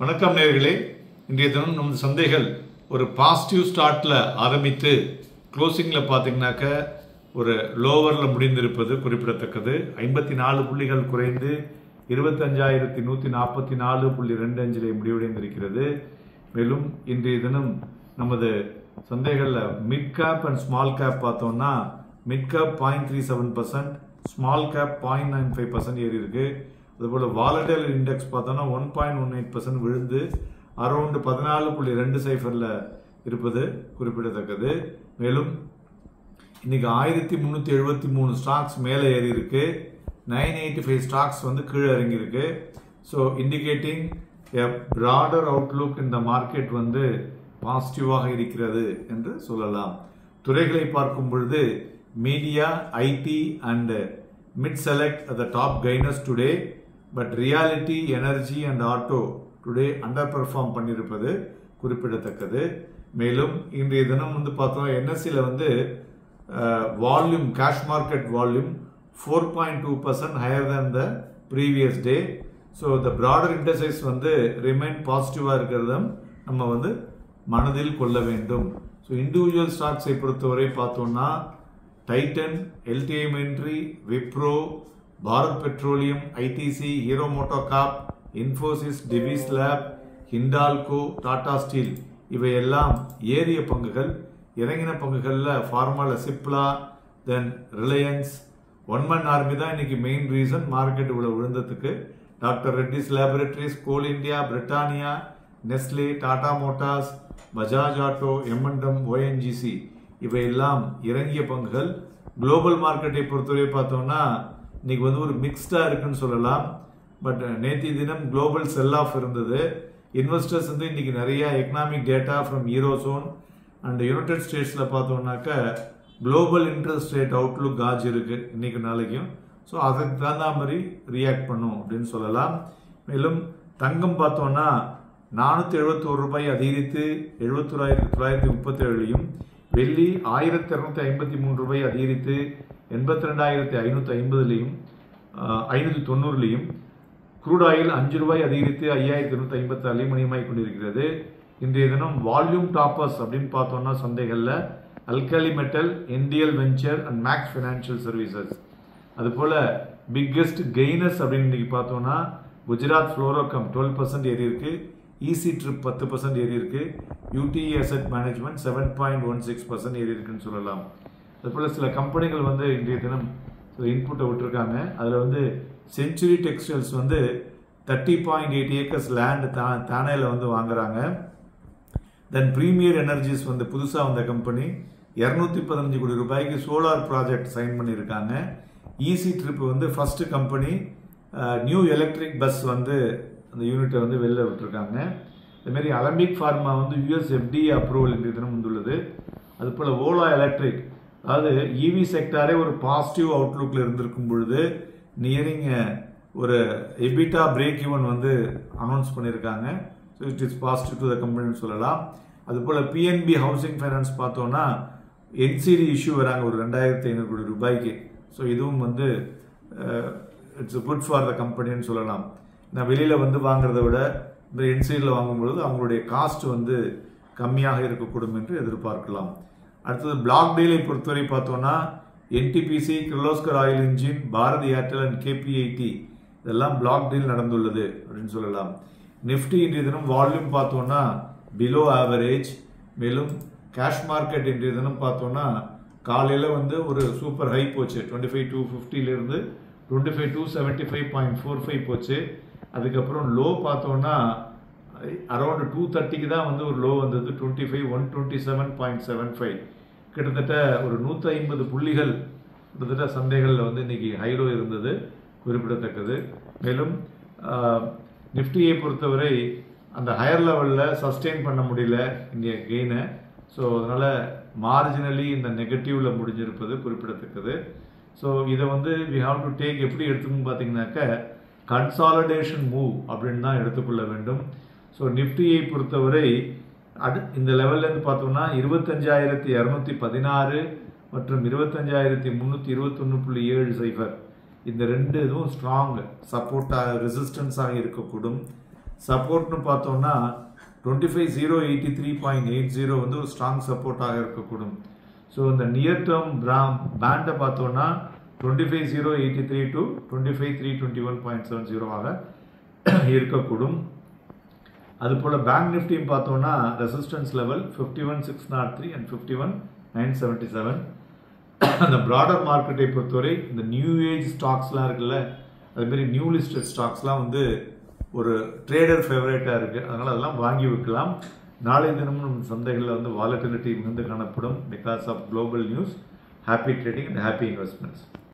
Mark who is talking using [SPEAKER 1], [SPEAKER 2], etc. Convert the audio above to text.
[SPEAKER 1] வணக்கம் நேர்களே இன்றைய தினம் நமது சந்தைகள் ஒரு பாசிட்டிவ் ஸ்டார்ட்டில் ஆரம்பித்து க்ளோசிங்கில் பார்த்தீங்கன்னாக்க ஒரு லோவரில் முடிந்திருப்பது குறிப்பிடத்தக்கது. ஐம்பத்தி நாலு புள்ளிகள் குறைந்து இருபத்தஞ்சாயிரத்தி நூற்றி நாற்பத்தி நாலு புள்ளி ரெண்டு அஞ்சிலே முடிவடைந்திருக்கிறது. மேலும் இன்றைய தினம் நமது சந்தைகளில் mid cap and small cap பார்த்தோம்னா mid cap point three seven percent small cap point nine five percent ஏறி இருக்குது அதுபோல் வாலடைல் இண்டெக்ஸ் பார்த்தோன்னா one point one eight percent விழுந்து அரௌண்டு பதினாலு புள்ளி ரெண்டு சைஃபரில் இருப்பது குறிப்பிடத்தக்கது. மேலும் இன்னைக்கு ஆயிரத்தி முந்நூற்றி எழுபத்தி மூணு ஸ்டாக்ஸ் மேலே ஏறி இருக்கு நைன் எயிட்டி ஃபைவ் ஸ்டாக்ஸ் வந்து கீழே இறங்கியிருக்கு. So indicating a broader outlook இந்த மார்க்கெட் வந்து பாசிட்டிவாக இருக்கிறது என்று சொல்லலாம். துறைகளை பார்க்கும் பொழுது media IT and mid select the top gainers today but realty energy and auto today underperform பண்ணியிருப்பது குறிப்பிடத்தக்கது. மேலும் இன்றைய தினம் வந்து பார்த்தோம் என்எஸ்சியில் வந்து volume cash market volume four point two percent higher than the previous day so the broader indices வந்து remain பாசிட்டிவாக இருக்கிறதும் நம்ம வந்து மனதில் கொள்ள வேண்டும். ஸோ இண்டிவிஜுவல் ஸ்டாக்ஸை பொறுத்தவரை பார்த்தோம்னா Titan LTIMindtree Wipro Bharat Petroleum ITC Hero MotoCorp Infosys Divi's lab Hindalco Tata Steel இவையெல்லாம் ஏறிய பங்குகள். இறங்கின பங்குகளில் ஃபார்மால Cipla then Reliance. One man army தான் இன்னைக்கு மெயின் ரீசன் மார்க்கெட் இவ்வளோ விழுந்ததுக்கு doctor Reddy's Laboratories Coal India Britannia Nestle Tata Motors Bajaj Auto M and M ONGC இவையெல்லாம் இறங்கிய பங்குகள். குளோபல் மார்க்கெட்டை பொறுத்தவரை பார்த்தோம்னா இன்னைக்கு வந்து ஒரு மிக்ஸ்டாக இருக்குன்னு சொல்லலாம். பட் நேற்று தினம் குளோபல் செல் ஆஃப் இருந்தது. இன்வெஸ்டர்ஸ் வந்து இன்னைக்கு நிறையா economic data from eurozone and United ஸ்டேட்ஸில் பார்த்தோம்னாக்க global interest rate outlook gauge இருக்குது இன்னைக்கு நாளைக்கும். ஸோ அதுக்கு தகுந்த மாதிரி ரியாக்ட் பண்ணும் அப்படின்னு சொல்லலாம். மேலும் தங்கம் பார்த்தோன்னா நானூற்றி எழுபத்தோரு ரூபாய் அதிகரித்து எழுபத்தோராயிரத்தி தொள்ளாயிரத்தி முப்பத்தேழுலையும் வெள்ளி ஆயிரத்தி இரநூத்தி ஐம்பத்தி மூன்று ரூபாய் அதிகரித்து எண்பத்தி ரெண்டாயிரத்தி ஐநூற்றி ஐம்பதுலேயும் ஐநூற்றி தொண்ணூறுலேயும் குரூட் ஆயில் அஞ்சு ரூபாய் அதிகரித்து ஐயாயிரத்தி இருநூத்தி ஐம்பத்தி அலுமினியமாய் கொண்டிருக்கிறது. இன்றைய தினம் வால்யூம் டாப்பர்ஸ் அப்படின்னு பார்த்தோம்னா சந்தைகளில் Alkali Metal NDL Venture and Max Financial Services அதுபோல் பிக்கெஸ்ட் கெய்னஸ் அப்படின்னு இன்றைக்கி பார்த்தோன்னா குஜராத் ஃப்ளோரோகம் டுவெல் பர்சன்ட் ஏறி ஈசி ட்ரிப் பத்து பர்சன்ட் ஏறி இருக்கு UTI Asset Management seven point one six percent ஏறி இருக்குன்னு சொல்லலாம். அதுபோல் சில கம்பெனிகள் வந்து இன்றைய தினம் சில இன்புட்டை விட்டுருக்காங்க. அதில் வந்து செஞ்சுரி டெக்ஸ்டைல்ஸ் வந்து thirty point eight acres land தா தானேல வந்து வாங்குறாங்க. தென் ப்ரீமியர் எனர்ஜிஸ் வந்து புதுசாக வந்த கம்பெனி இரநூத்தி பதினஞ்சு கோடி ரூபாய்க்கு சோலார் ப்ராஜெக்ட் சைன் பண்ணியிருக்காங்க. ஈசி ட்ரிப் வந்து first company new electric bus வந்து அந்த யூனிட்டை வந்து வெளில விட்டுருக்காங்க. இதுமாரி அலம்பிக் ஃபார்மா வந்து யூஎஸ் எஃப்டிஏ அப்ரூவல் இன்றைய தினம் வந்துள்ளது. அதுபோல் ஓலா எலக்ட்ரிக் அதாவது இவி செக்டாரே ஒரு பாசிட்டிவ் அவுட்லுக்கில் இருந்திருக்கும் பொழுது நியரிங் ஒரு எபிட்டா பிரேக் ஈவன் வந்து அனௌன்ஸ் பண்ணியிருக்காங்க. So it is positive to the கம்பெனின்னு சொல்லலாம். அதுபோல் பிஎன்பி ஹவுசிங் ஃபைனான்ஸ் பார்த்தோன்னா என்சிடி இஷ்யூ வராங்க ஒரு ரெண்டாயிரத்தி ஐநூறு கோடி ரூபாய்க்கு. ஸோ இதுவும் வந்து இட்ஸ் குட் ஃபார் த கம்பெனின்னு சொல்லலாம். நான் வெளியில் வந்து வாங்குறத விட இந்த என்சிடியில் வாங்கும்பொழுது அவங்களுடைய காஸ்ட் வந்து கம்மியாக இருக்கக்கூடும் என்று எதிர்பார்க்கலாம். அடுத்தது பிளாக் டீலை பொறுத்தவரை பார்த்தோன்னா NTPC Kirloskar oil engine Bharti Airtel and KPIT இதெல்லாம் பிளாக் டீல் நடந்துள்ளது அப்படின்னு சொல்லலாம். நிஃப்டி இன்றைய தினம் வால்யூம் பார்த்தோன்னா பிலோ ஆவரேஜ் மேலும் கேஷ் மார்க்கெட் இன்றைய தினம் பார்த்தோன்னா காலையில் வந்து ஒரு சூப்பர் ஹை போச்சு. Twenty five two ஃபிஃப்டிலேருந்து twenty five two seventy five point four five போச்சு. அதுக்கப்புறம் லோ பார்த்தோம்னா அரௌண்ட் டூ தேர்ட்டிக்கு தான் வந்து ஒரு லோ வந்தது. Twenty five one twenty seven point seven five கிட்டத்தட்ட ஒரு நூற்றி ஐம்பது புள்ளிகள் கிட்டத்தட்ட சந்தைகளில் வந்து இன்றைக்கி ஹைலோ இருந்தது குறிப்பிடத்தக்கது. மேலும் நிஃப்டியை பொறுத்தவரை அந்த ஹையர் லெவலில் சஸ்டெயின் பண்ண முடியல இங்கே கெயினை ஸோ அதனால் மார்ஜினலி இந்த நெகட்டிவில் முடிஞ்சிருப்பது குறிப்பிடத்தக்கது. ஸோ இதை வந்து வி ஹாவ் டு டேக் எப்படி எடுத்துக்கணும்னு பார்த்தீங்கன்னாக்க கன்சாலிடேஷன் மூவ் அப்படின்னு தான் எடுத்துக்கொள்ள வேண்டும். ஸோ நிஃப்டியை பொறுத்தவரை அடு இந்த லெவல்லேருந்து பார்த்தோம்னா இருபத்தஞ்சாயிரத்தி இரநூத்தி பதினாறு மற்றும் இருபத்தஞ்சாயிரத்தி முந்நூற்றி இருபத்தொன்று புள்ளி ஏழு சைஃபர் இந்த ரெண்டு இதுவும் ஸ்ட்ராங் சப்போர்ட்டாக ரெசிஸ்டன்ஸாக இருக்கக்கூடும். சப்போர்ட்னு பார்த்தோம்னா twenty five zero eighty three point eight zero வந்து ஒரு ஸ்ட்ராங் சப்போர்ட்டாக இருக்கக்கூடும். ஸோ இந்த நியர் டேர்ம் பிராம் பேண்டை பார்த்தோன்னா twenty five zero eighty three to twenty five three twenty one point seven ஜீரோவாக இருக்கக்கூடும். அதுபோல் பேங்க் நிஃப்டியும் பார்த்தோம்னா resistance level fifty one six naught three and fifty one nine seventy seven அந்த ப்ராடர் மார்க்கெட்டை பொறுத்தவரை இந்த நியூ ஏஜ் ஸ்டாக்ஸ்லாம் இருக்குல்ல அதுமாரி நியூ லிஸ்டட் ஸ்டாக்ஸ்லாம் வந்து ஒரு ட்ரேடர் ஃபேவரேட்டாக இருக்குது அதனால் அதெல்லாம் வாங்கி வைக்கலாம் நாளை தினமும் நம்ம சந்தைகளில் வந்து வாலட்டிலிட்டி மிகுந்து காணப்படும் because of global news happy trading and happy investments